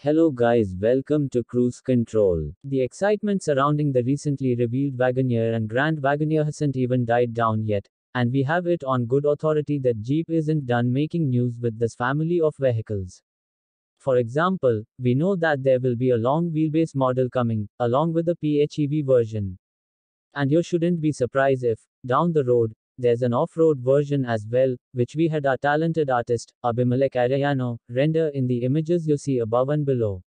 Hello guys, welcome to Cruise Control. The excitement surrounding the recently revealed Wagoneer and Grand Wagoneer hasn't even died down yet, and we have it on good authority that Jeep isn't done making news with this family of vehicles. For example, we know that there will be a long wheelbase model coming, along with a PHEV version. And you shouldn't be surprised if, down the road, there's an off-road version as well, which we had our talented artist, Abimelech Arellano, render in the images you see above and below.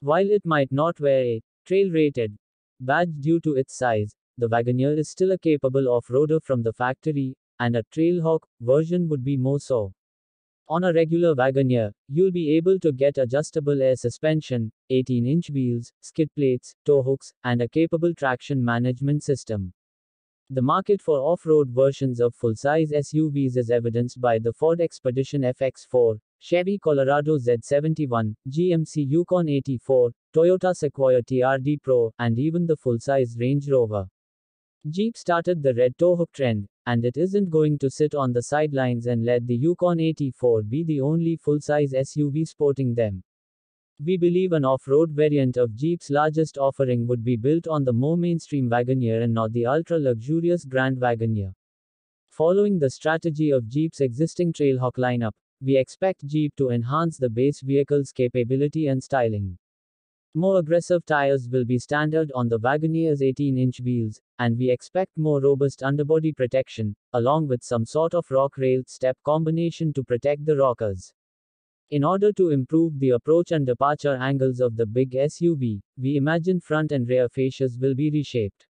While it might not wear a trail-rated badge due to its size, the Wagoneer is still a capable off-roader from the factory, and a Trailhawk version would be more so. On a regular Wagoneer, you'll be able to get adjustable air suspension, 18-inch wheels, skid plates, tow hooks, and a capable traction management system. The market for off-road versions of full-size SUVs is evidenced by the Ford Expedition FX4, Chevy Colorado Z71, GMC Yukon AT4, Toyota Sequoia TRD Pro, and even the full-size Range Rover. Jeep started the red tow hook trend, and it isn't going to sit on the sidelines and let the Yukon AT4 be the only full-size SUV sporting them. We believe an off-road variant of Jeep's largest offering would be built on the more mainstream Wagoneer and not the ultra-luxurious Grand Wagoneer. Following the strategy of Jeep's existing Trailhawk lineup, we expect Jeep to enhance the base vehicle's capability and styling. More aggressive tires will be standard on the Wagoneer's 18-inch wheels, and we expect more robust underbody protection, along with some sort of rock rail step combination to protect the rockers. In order to improve the approach and departure angles of the big SUV, we imagine front and rear fascias will be reshaped.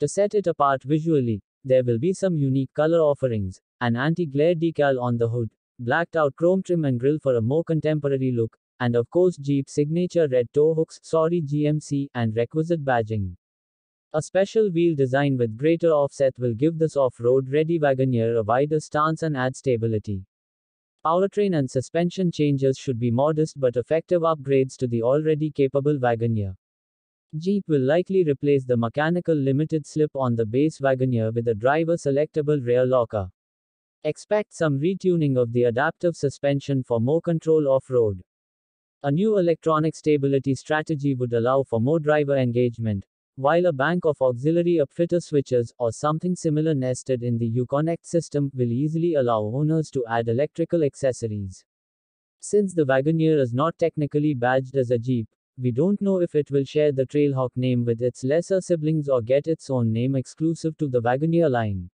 To set it apart visually, there will be some unique color offerings, an anti-glare decal on the hood, blacked out chrome trim and grille for a more contemporary look, and of course Jeep signature red tow hooks, sorry GMC, and requisite badging. A special wheel design with greater offset will give this off-road ready Wagoneer a wider stance and add stability. Powertrain and suspension changes should be modest but effective upgrades to the already capable Wagoneer. Jeep will likely replace the mechanical limited slip on the base Wagoneer with a driver selectable rear locker. Expect some retuning of the adaptive suspension for more control off-road. A new electronic stability strategy would allow for more driver engagement, while a bank of auxiliary upfitter switches, or something similar nested in the Uconnect system, will easily allow owners to add electrical accessories. Since the Wagoneer is not technically badged as a Jeep, we don't know if it will share the Trailhawk name with its lesser siblings or get its own name exclusive to the Wagoneer line.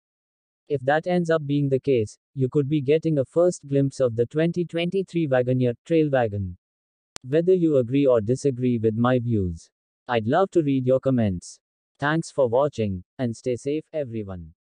If that ends up being the case, you could be getting a first glimpse of the 2023 Wagoneer Trail Wagon. Whether you agree or disagree with my views, I'd love to read your comments. Thanks for watching, and stay safe, everyone.